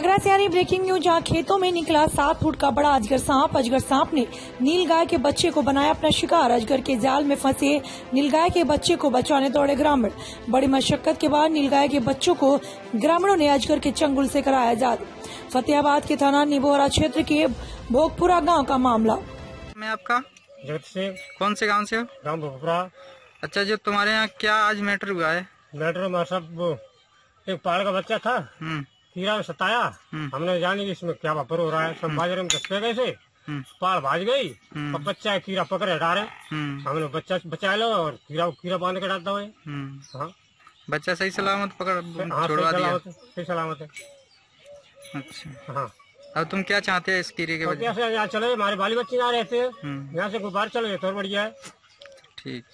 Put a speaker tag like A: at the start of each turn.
A: आगरा से आ रही breaking news जहाँ खेतों में निकला सात फुट का बड़ा अजगर सांप। अजगर सांप ने नील गाय के बच्चे को बनाया अपना शिकार। अजगर के जाल में फंसे नील गाय के बच्चे को बचाने दौड़े ग्रामीण। बड़ी मशक्कत के बाद नील गाय के बच्चों को ग्रामीणों ने अजगर के चंगुल से कराया आज़ाद फतेहाबाद के थाना निबोरा क्षेत्र के भोगपुरा गाँव का मामला।
B: मैं आपका? कौन से गाँव से
C: गाँव भोपरा
B: अच्छा जो तुम्हारे यहाँ क्या आज मैटर हुआ है?
C: मैटर सब एक पहाड़ का बच्चा था।
B: हम्म।
C: कीड़ा में सताया।
B: हम्म।
C: हमने जानी कि इसमें क्या वापर हो रहा है? सब बाज़ार में दसके गए थे।
B: हम्म।
C: भाज गई।
B: हम्म।
C: और बच्चा कीड़ा पकड़े हटा रहे
B: हम्म।
C: हमने बच्चा बचा लो और कीड़ा कीड़ा बाँध के डालता हुए
B: हम्म।
C: हाँ।
B: बच्चा सही सलामत पकड़
C: हाँ
B: छोड़वा दिया।
C: सही सलामत है।
B: अच्छा।
C: हाँ।
B: अब तुम क्या चाहते हैं इस कीड़े के
C: तो
B: वजह
C: कैसे यहाँ चले हमारे बाली बच्चे यहाँ रहते हैं।
B: हम्म।
C: यहाँ से गुब्बार चले तो और बढ़िया है।
B: ठीक।